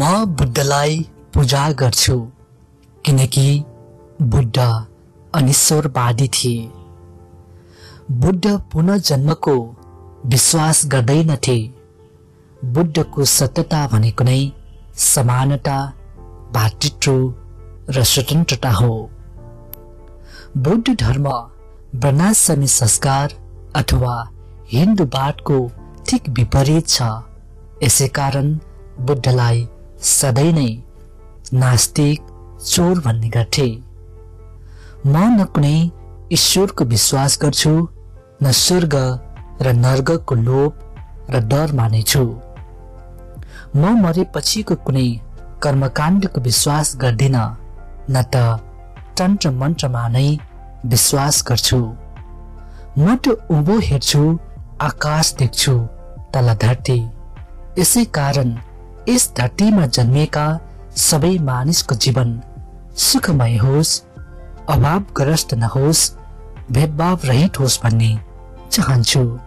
म बुद्धलाई पूजा गर्छु किनकि बुद्ध अनिश्वरवादी थिए। बुद्ध पुनर्जन्मको विश्वास गर्दैनथे। बुद्धको सत्यता भनेको नै समानता भातृत्व र स्वतन्त्रता हो। बौद्ध धर्म वर्णाश्रमी संस्कार अथवा हिन्दूवादको ठिक विपरीत छ। यसै कारण बुद्धलाई सधैँ नै नास्तिक चोर भन्ने गर्थे। म न कुनै ईश्वरको विश्वास गर्छु न स्वर्ग र नर्गको लोभ र डर मानेछु। म मरेपछिको कुनै कर्मकाण्डको विश्वास गर्दिन न त तन्त्र मन्त्रमा नै विश्वास गर्छु। म त उँभो हेर्छु आकाश देख्छु तल धरती। यसै कारण यस जन्म सब मानस को जीवन सुखमय होस्, अभावग्रस्त नहोस् भेदभाव रहित होस् भन्ने चाहन्छु